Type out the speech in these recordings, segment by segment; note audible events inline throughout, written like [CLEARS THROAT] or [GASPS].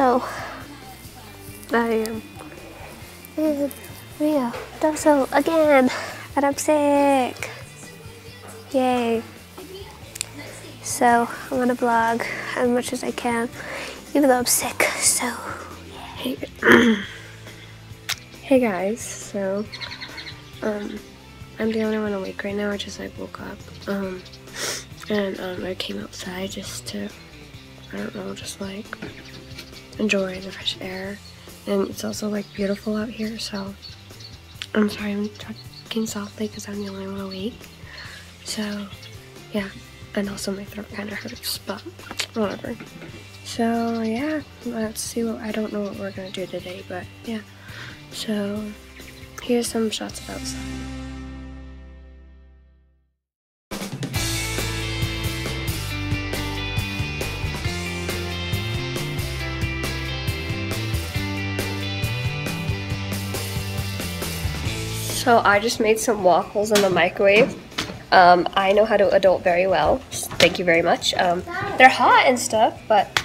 So, I am in Rio Doso again, and I'm sick. Yay. So, I'm gonna vlog as much as I can, even though I'm sick, so, Hey, [CLEARS THROAT] hey guys, so, um, I'm the only one awake right now, I just like woke up, um, and, um, I came outside just to, I don't know, just like, enjoy the fresh air, and it's also like beautiful out here, so, I'm sorry I'm talking softly because I'm the only one awake, so, yeah, and also my throat kind of hurts, but whatever. So yeah, let's see what I don't know what we're gonna do today, but yeah. So here's some shots of outside. So I just made some waffles in the microwave. Um, I know how to adult very well. Thank you very much. Um, they're hot and stuff, but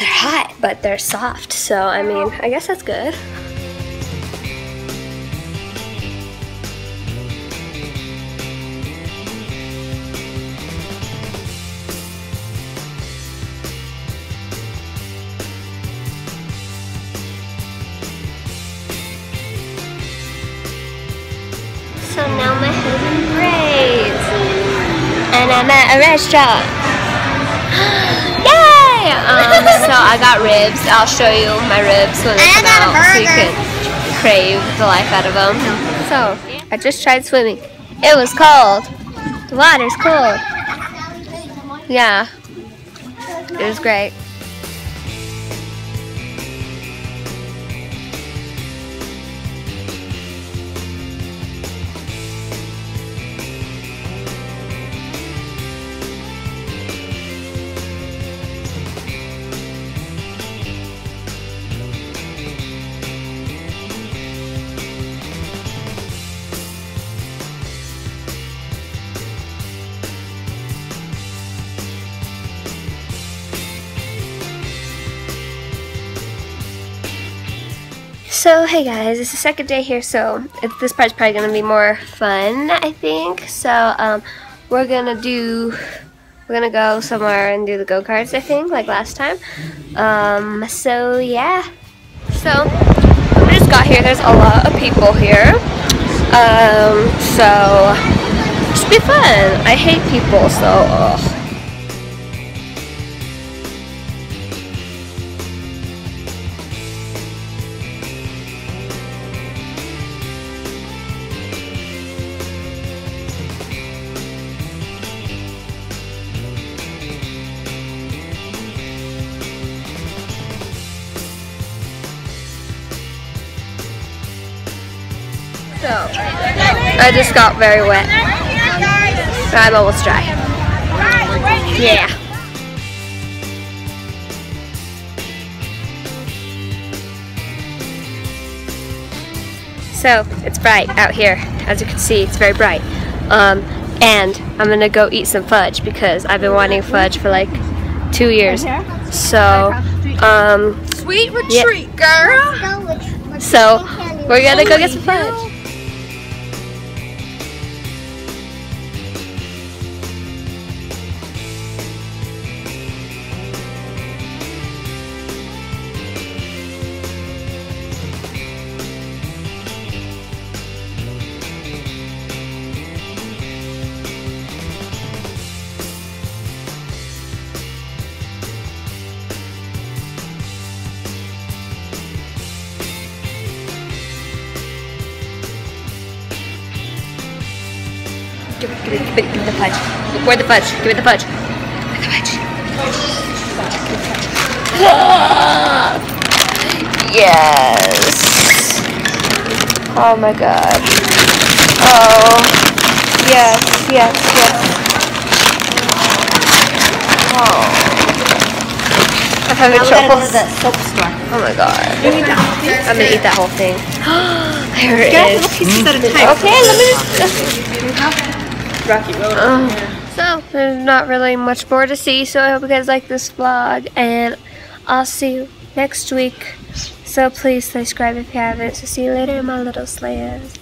they're hot, but they're soft. So, I mean, I guess that's good. I'm at a restaurant. [GASPS] Yay! Um, so I got ribs. I'll show you my ribs when they come out so you can crave the life out of them. So I just tried swimming. It was cold. The water's cold. Yeah. It was great. So hey guys, it's the second day here, so this part's probably gonna be more fun, I think. So um, we're gonna do, we're gonna go somewhere and do the go karts, I think, like last time. Um, so yeah. So we just got here. There's a lot of people here. Um, so it should be fun. I hate people, so. Ugh. So I just got very wet. I'm almost dry. Yeah. So it's bright out here. As you can see, it's very bright. Um, and I'm gonna go eat some fudge because I've been wanting fudge for like two years. So, um, Sweet Yeah. retreat, girl. so we're gonna go get some fudge. Give it, give it, give it, give it the fudge. Where the fudge? Give it the fudge. Give it the fudge. Yes. Oh my god. Oh. Yes, yes, yes. Oh. I'm having trouble. soap store. Oh my god. I'm gonna eat that whole thing. [GASPS] there it is. little pieces at a time. Okay, let me just. Rocky Road. Uh, so there's not really much more to see. So I hope you guys like this vlog, and I'll see you next week. So please subscribe if you haven't. So see you later, my little slayers.